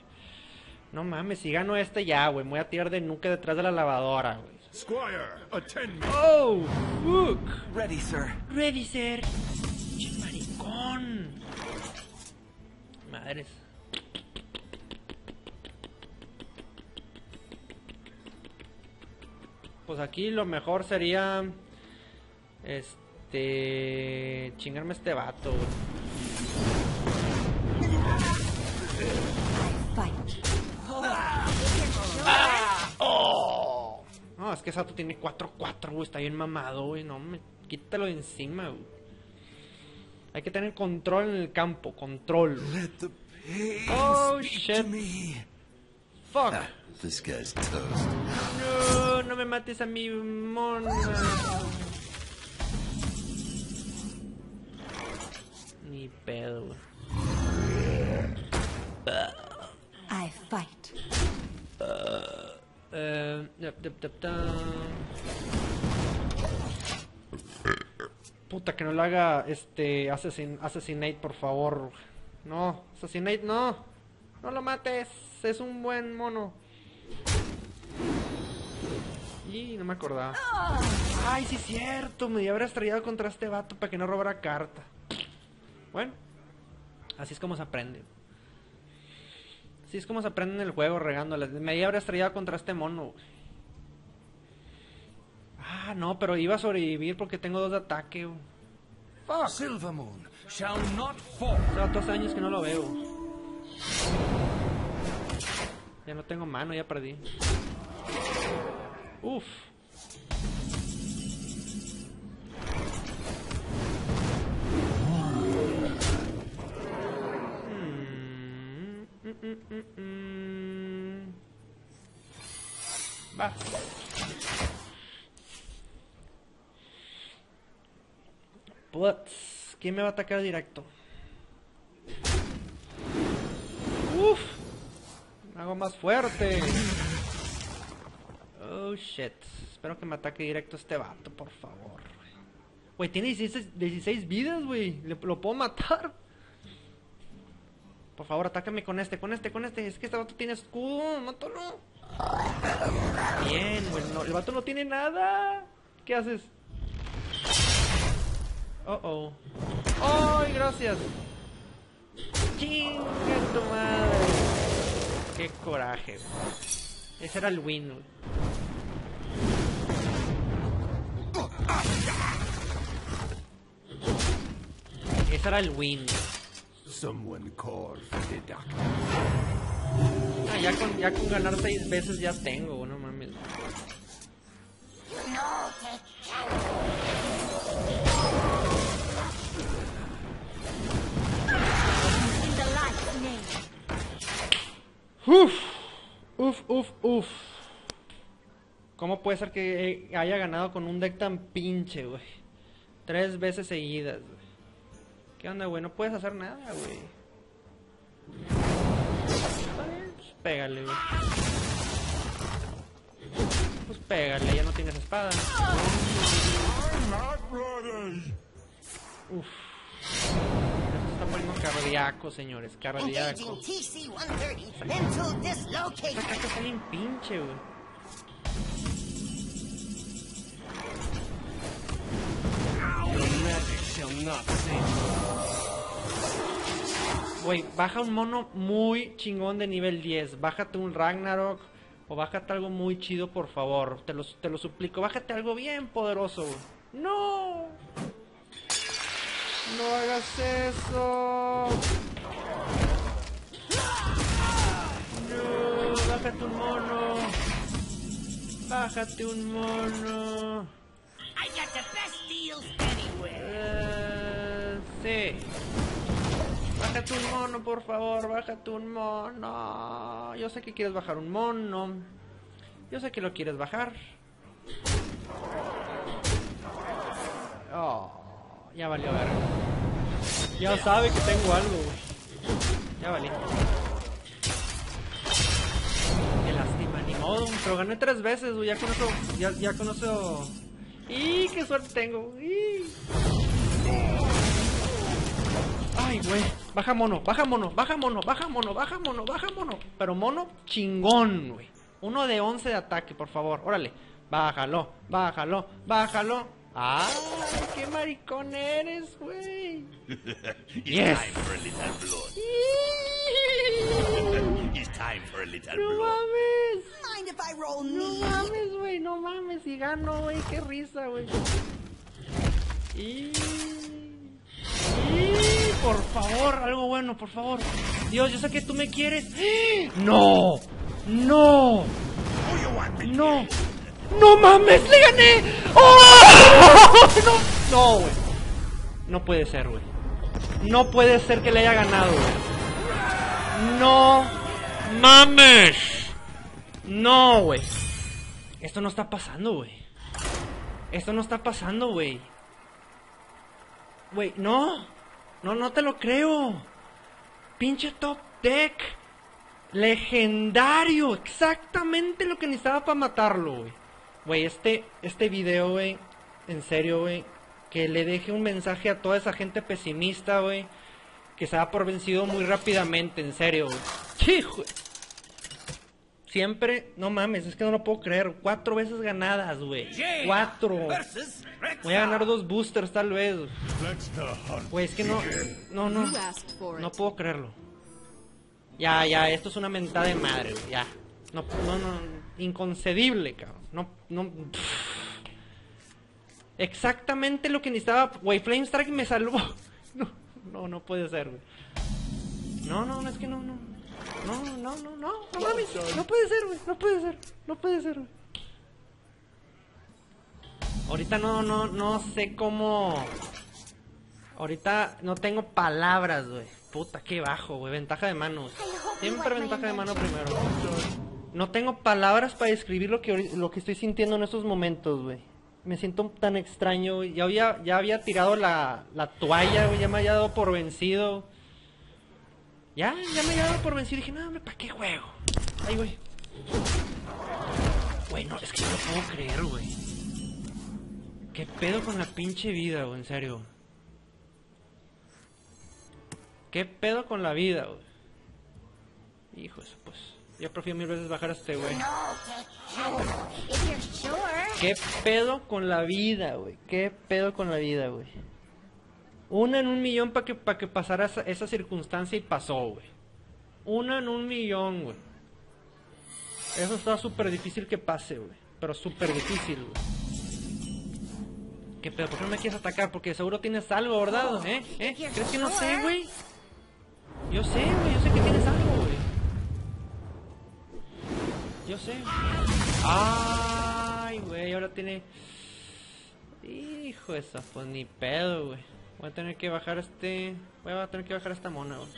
No mames, si gano este ya, güey. Me voy a tirar de nuque detrás de la lavadora, güey. Squire, attend me. Oh, fuck. Ready, sir. Ready, sir. Maricón. Madres. Pues aquí lo mejor sería. Este. Chingarme a este vato, güey. No, es que Sato tiene 4-4, güey. Está bien mamado, güey. No, me... quítalo de encima, güey. Hay que tener control en el campo. Control. Let the pain Oh, speak shit. to me. Fuck. This guy's toast. No, no me mates a mi mona. Ni pedo, güey. I fight. Ta. Puta, que no lo haga este assassin, Assassinate, por favor. No, Assassinate, no. No lo mates. Es un buen mono. Y no me acordaba. Ay, sí es cierto. Me habría estrellado contra este vato para que no robara carta. Bueno, así es como se aprende. Así es como se aprende en el juego, regándolas. Me habría estrellado contra este mono. Ah, no, pero iba a sobrevivir porque tengo dos de ataque. Fuck. Silvermoon shall not fall. Hace dos años que no lo veo. Ya no tengo mano, ya perdí. Uf. Mm, mm, mm. Va. Putz, ¿quién me va a atacar directo? Uf. Algo más fuerte. Oh shit. Espero que me ataque directo este vato, por favor. Güey, tiene 16, 16 vidas, güey. Lo puedo matar. Por favor, atácame con este, con este, con este. Es que este vato tiene escudo. Mátalo. Bien, güey. no, el vato no tiene nada. ¿Qué haces? Oh, oh. ¡Ay, gracias! ¡Chinga tu madre! ¡Qué coraje! güey. Ese era el win. güey. Ese era el win. Someone call for the doctor. Ah, ya, con, ya con ganar seis veces ya tengo, no mames. In Uf, uf, uf, uf. ¿Cómo puede ser que haya ganado con un deck tan pinche, güey? Tres veces seguidas, güey. ¿Qué onda, güey? No puedes hacer nada, güey. Pues pégale, güey. Pues pégale, ya no tienes espada. Uf. Poniendo cardíaco, señores. Cardíaco. Engaging TC-130 into dislocation. Esta carta está bien pinche, güey. Güey, baja un mono muy chingón de nivel 10. Bájate un Ragnarok. O bájate algo muy chido, por favor. Te lo, te lo suplico. Bájate algo bien poderoso. ¡No! ¡No hagas eso! ¡No! ¡Bájate un mono! ¡Bájate un mono! I got the best deals anywhere. Eh, sí. Bájate un mono, por favor, bájate un mono. Yo sé que quieres bajar un mono. Yo sé que lo quieres bajar. Oh, ya valió ver. Ya sabe que tengo algo. Ya valió. Qué lástima, ni modo. Pero gané tres veces, güey. Ya con eso. Ya, ya con eso. ¡Y qué suerte tengo! Ay, güey. Baja mono, baja mono, baja mono, baja mono, baja mono, baja mono. Pero mono chingón, güey. Uno de 11 de ataque, por favor. Órale. Bájalo, bájalo, bájalo. ¡Ay, qué maricón eres, güey! Yes. for a little blood. It's time for a little ¡No blood. mames! Mind if I roll No me? mames, güey, no mames. Y gano, güey. Qué risa, güey. Y... y... Por favor, algo bueno, por favor. Dios, yo sé que tú me quieres. ¡No! ¡No! ¡No! ¡No mames! ¡Le gané! ¡Oh! ¡No! No, güey. No puede ser, güey. No puede ser que le haya ganado, güey. No mames. No, güey. Esto no está pasando, güey. Esto no está pasando, güey. Güey, no. No, no te lo creo. Pinche top deck. Legendario. Exactamente lo que necesitaba para matarlo, güey. Güey, este, este video, güey. En serio, güey. Que le deje un mensaje a toda esa gente pesimista, güey. Que se da por vencido muy rápidamente, en serio, güey. Hijo. Siempre, no mames, es que no lo puedo creer. Cuatro veces ganadas, güey. Cuatro. Voy a ganar dos boosters tal vez. Güey, es que no, no, no. No puedo creerlo. Ya, ya, esto es una mentada de madre, güey, ya. No, no, no, inconcebible, cabrón. No, no. pff. Exactamente lo que necesitaba. Güey, Flame Strike me salvó. No, no, no puede ser, güey. No, no, no, es que no, no. No, no, no, no, no mames. No puede ser, güey. No puede ser. No puede ser, güey. Ahorita no, no, no sé cómo. Ahorita no tengo palabras, güey. Puta, qué bajo, güey. Ventaja de manos. Siempre ventaja de mano primero. No tengo palabras para describir lo que, lo que estoy sintiendo en estos momentos, güey. Me siento tan extraño, güey. Ya había, ya había tirado la, la toalla, güey. Ya me había dado por vencido. Ya, ya me había dado por vencido. Dije, no, hombre, ¿para qué juego? Ahí, güey. Güey, no, es que no lo puedo creer, güey. ¿Qué pedo con la pinche vida, güey? En serio. ¿Qué pedo con la vida, güey? Hijo de su, pues. Yo prefiero mil veces bajar a este, güey. Sure. ¿Qué pedo con la vida, güey? ¿Qué pedo con la vida, güey? Una en un millón para que, pa' que pasara esa, esa circunstancia y pasó, güey. Una en un millón, güey. Eso está súper difícil que pase, güey. Pero súper difícil, güey. ¿Qué pedo? ¿Por qué no me quieres atacar? Porque seguro tienes algo, ¿verdad? ¿Eh? ¿Eh? ¿Crees que no sé, güey? Yo sé, güey. Yo sé que tienes algo, Yo sé. Ay, güey, ahora tiene. Hijo de esa, pues ni pedo, güey. Voy a tener que bajar este. Voy a tener que bajar esta mona, güey.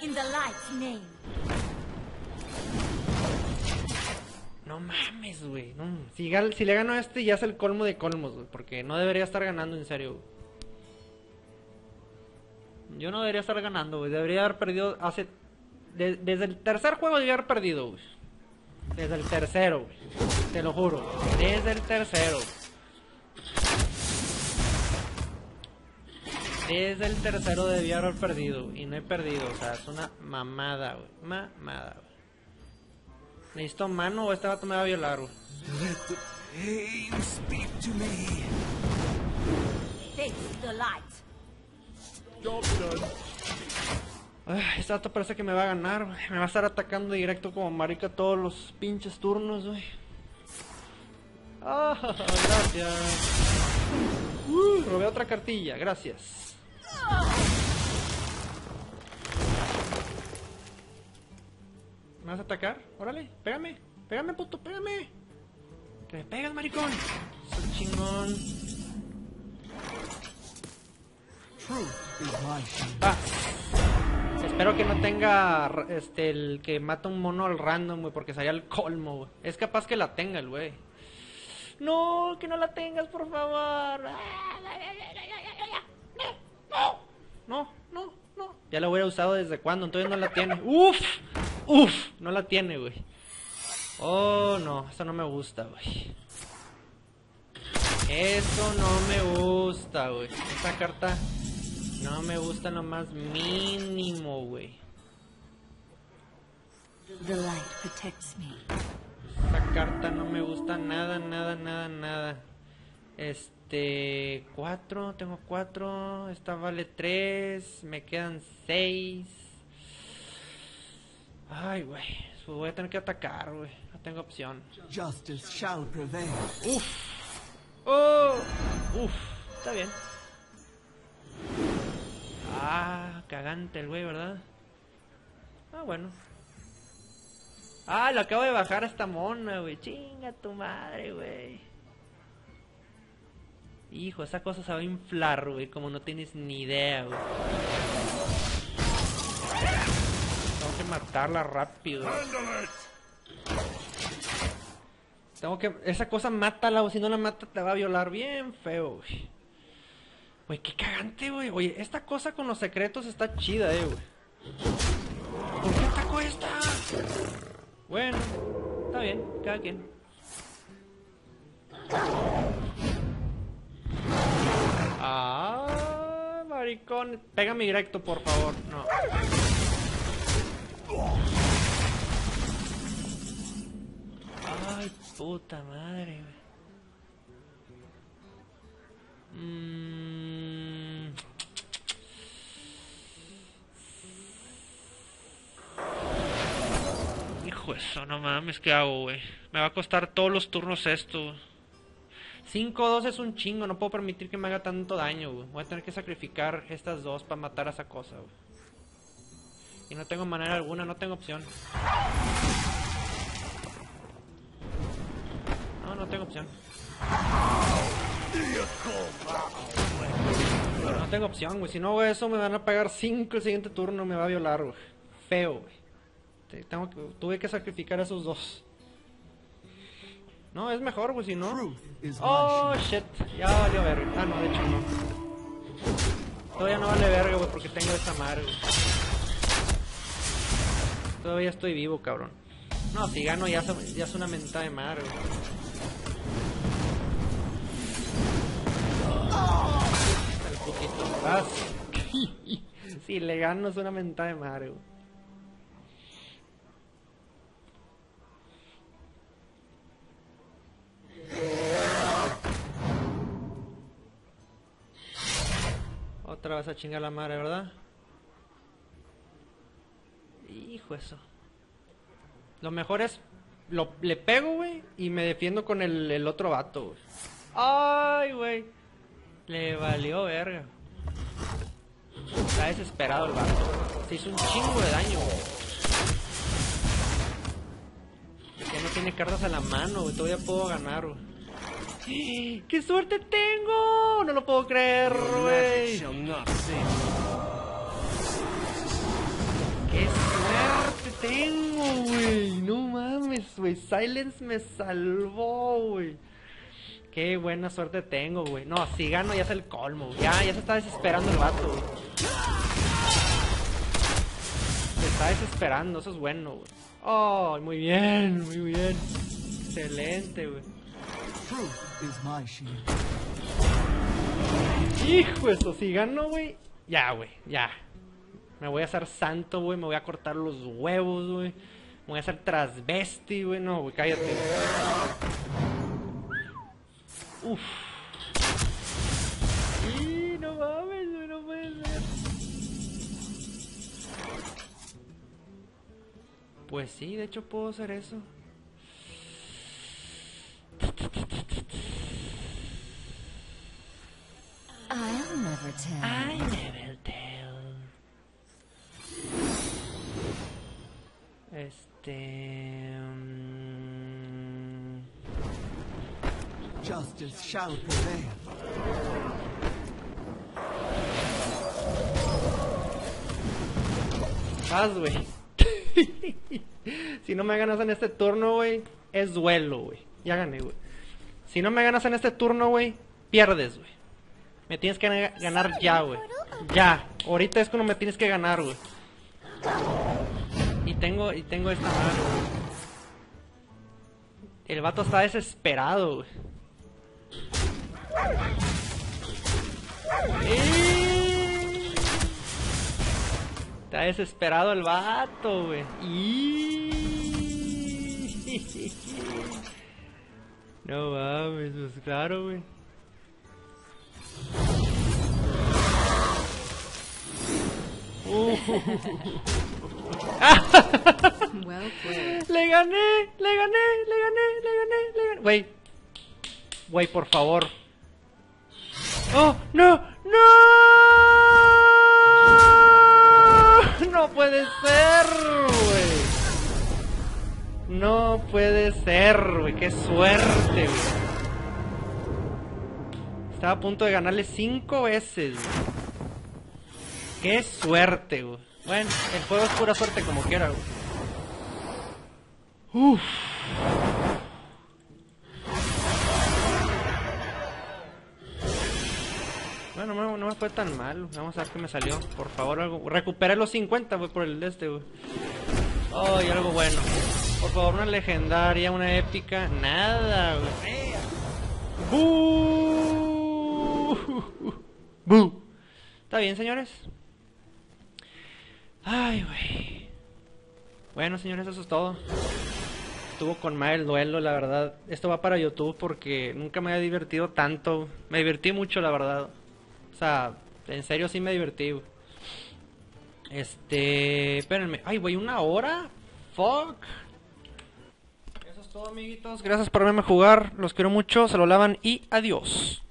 No mames, güey. No. Si, le gano a este, ya es el colmo de colmos, güey. Porque no debería estar ganando, en serio, güey. Yo no debería estar ganando, güey. Debería haber perdido hace. de- desde el tercer juego debería haber perdido, güey. Desde el tercero, güey. Te lo juro. Desde el tercero. Desde el tercero debía haber perdido. Y no he perdido. O sea, es una mamada, güey. Mamada, güey. ¿Necesito mano o este vato me va a violar, güey? Let the pain speak to me. Face the light. Job done. Este vato parece que me va a ganar, güey. Me va a estar atacando directo como marica todos los pinches turnos, güey. Ah, gracias. Uh, robé otra cartilla, gracias. ¿Me vas a atacar? Órale, pégame. Pégame, puto, pégame. Que me pegas, maricón. Soy chingón. Espero que no tenga este el que mata un mono al random, güey, porque sería el colmo, güey. Es capaz que la tenga el güey. No, que no la tengas, por favor. No, no, no. Ya la hubiera usado desde cuando, entonces no la tiene. Uf, uf, no la tiene, güey. Oh, no, eso no me gusta, güey. Eso no me gusta, güey. Esa carta no me gusta lo más mínimo, güey. The light protects me. Esa carta no me gusta nada, nada, nada, nada. Este, cuatro, tengo cuatro. Esta vale tres, me quedan seis. Ay, güey, pues voy a tener que atacar, güey. No tengo opción. Justice shall prevail. ¡Oh! Uf, está bien. Ah, cagante el güey, ¿verdad? Ah, bueno. Ah, lo acabo de bajar a esta mona, güey. Chinga tu madre, güey. Hijo, esa cosa se va a inflar, güey, como no tienes ni idea, güey. Tengo que matarla rápido. Tengo que. Esa cosa mátala, o si no la mata te va a violar bien feo, güey. Güey, qué cagante, güey. Oye, esta cosa con los secretos está chida, eh, güey. ¿Por qué atacó esta? Bueno, está bien, cada quien. Ah, maricón. Pégame directo, por favor. No. Ay, puta madre, güey. Mm. Hijo eso, no mames, ¿qué hago, güey? Me va a costar todos los turnos esto. 5-2 es un chingo, no puedo permitir que me haga tanto daño, güey. Voy a tener que sacrificar estas dos para matar a esa cosa, güey. Y no tengo manera alguna, no tengo opción. No, no tengo opción. No tengo opción, güey. Si no hago eso, me van a pagar 5 el siguiente turno. Me va a violar, güey. Feo, güey. Tuve que sacrificar a esos dos. No, es mejor, güey, si no. Oh, shit. Ya valió verga. Ah, no, de hecho no. Todavía no vale verga, güey, porque tengo esa madre, güey. Todavía estoy vivo, cabrón. No, si gano ya, ya es una mentada de madre, güey. si le gano es una mentada de madre. Otra vez a chingar la madre, ¿verdad? Hijo eso. Lo mejor es. Lo, le pego, güey, y me defiendo con el, el otro vato. Ay, güey. Le valió verga. Está desesperado el vato. Se hizo un chingo de daño, güey. Ya no tiene cartas a la mano, güey. Todavía puedo ganar, güey. ¡Qué suerte tengo! No lo puedo creer, güey. ¡Qué suerte tengo, güey! No mames, güey. Silence me salvó, güey. Qué buena suerte tengo, güey. No, si gano ya es el colmo. güey. Ya, ya se está desesperando el vato, güey. Se está desesperando, eso es bueno, güey. Oh, muy bien, muy bien. Excelente, güey. Hijo, eso, si gano, güey. Ya, güey, ya. Me voy a hacer santo, güey. Me voy a cortar los huevos, güey. Me voy a hacer transvesti, güey. No, güey, cállate. Uf. Y no mames, no puede ser. Pues sí, de hecho puedo hacer eso. I'll never tell. I never tell. Este. mm, Justice shall prevail. Vas, güey. si no me ganas en este turno, güey, es duelo, güey. Ya gané, güey. Si no me ganas en este turno, güey, pierdes, güey. Me tienes que ga- ganar ya, güey. Ya. Ahorita es cuando me tienes que ganar, güey. Y tengo, y tengo esta mano. El vato está desesperado, güey. ¡Eh! Está desesperado el vato, güey. Y... No mames, pues claro, güey. Uh. Well. Le gané, le gané, le gané, le gané, le gané. Güey. Güey, por favor. ¡Oh! ¡No! ¡No! No puede ser, güey. No puede ser, güey. Qué suerte, güey. Estaba a punto de ganarle cinco veces, güey. Qué suerte, güey. Bueno, el juego es pura suerte como quiera, güey. Uf. Bueno, no, me fue tan mal. Vamos a ver qué me salió. Por favor, algo. Recuperé los 50, güey, por el de este, güey. Ay, algo bueno. Por favor, una legendaria, una épica. Nada, güey. ¡Bú! ¿Está bien, señores? Ay, güey. Bueno, señores, eso es todo. Estuvo con mal el duelo, la verdad. Esto va para YouTube porque nunca me había divertido tanto. Me divertí mucho, la verdad. O sea, en serio sí me divertí. Este, espérenme. Ay, güey, una hora. Fuck. Eso es todo, amiguitos. Gracias por verme jugar. Los quiero mucho. Se lo lavan y adiós.